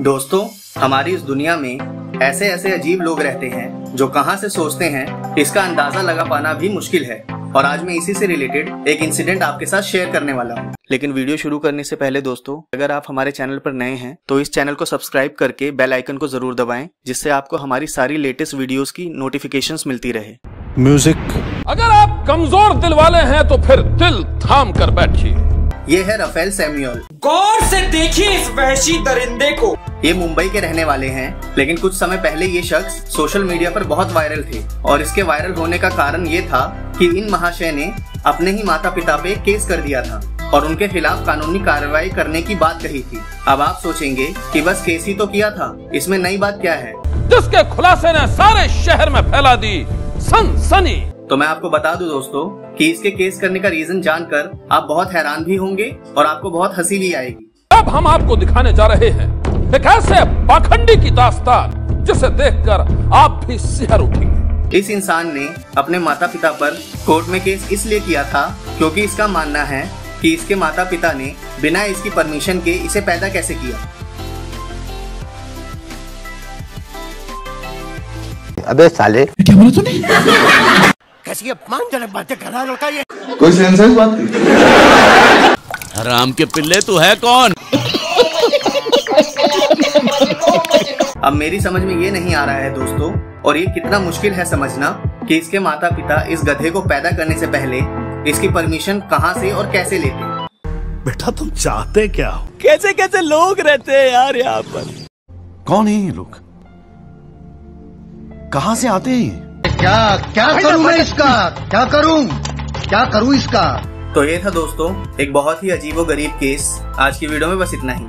दोस्तों हमारी इस दुनिया में ऐसे ऐसे अजीब लोग रहते हैं जो कहाँ से सोचते हैं इसका अंदाज़ा लगा पाना भी मुश्किल है। और आज मैं इसी से रिलेटेड एक इंसिडेंट आपके साथ शेयर करने वाला हूँ। लेकिन वीडियो शुरू करने से पहले दोस्तों अगर आप हमारे चैनल पर नए हैं तो इस चैनल को सब्सक्राइब करके बेल आइकन को ज़रूर दबाएँ जिससे आपको हमारी सारी लेटेस्ट वीडियोस की नोटिफिकेशंस मिलती रहे। म्यूज़िक अगर आप कमज़ोर दिल वाले हैं तो फिर दिल थाम कर बैठिए। ये है रफेल सैम्यूअल। गौर से देखिए इस वहशी दरिंदे को। ये मुंबई के रहने वाले हैं लेकिन कुछ समय पहले ये शख्स सोशल मीडिया पर बहुत वायरल थे। और इसके वायरल होने का कारण ये था कि इन महाशय ने अपने ही माता पिता पे केस कर दिया था और उनके खिलाफ कानूनी कार्रवाई करने की बात कही थी। अब आप सोचेंगे कि बस केस ही तो किया था इसमें नई बात क्या है? जिसके खुलासे ने सारे शहर में फैला दी सनसनी। तो मैं आपको बता दूँ दोस्तों कि इसके केस करने का रीजन जानकर आप बहुत हैरान भी होंगे और आपको बहुत हँसी भी आएगी। अब हम आपको दिखाने जा रहे हैं एक ऐसे पाखंडी की दास्तान जिसे देखकर आप भी सिहर उठेंगे। इस इंसान ने अपने माता पिता पर कोर्ट में केस इसलिए किया था क्योंकि इसका मानना है कि इसके माता पिता ने बिना इसकी परमिशन के इसे पैदा कैसे किया। अबे साले। क्या बोला तूने? कैसी अपमानजनक बातें कर रहा है लड़का ये? कोई सेंस है इस बात की? हराम के पिल्ले तू है कौन? अब मेरी समझ में ये नहीं आ रहा है दोस्तों और ये कितना मुश्किल है समझना कि इसके माता पिता इस गधे को पैदा करने से पहले इसकी परमिशन कहाँ से और कैसे लेते बेटा तुम चाहते क्या हो? कैसे कैसे लोग रहते हैं यार यहाँ पर? कौन है ये लोग? कहाँ से आते हैं क्या क्या करूँ मैं इसका? क्या करूँ? क्या करूँ इसका? तो ये था दोस्तों एक बहुत ही अजीबो गरीब केस आज की वीडियो में बस इतना ही।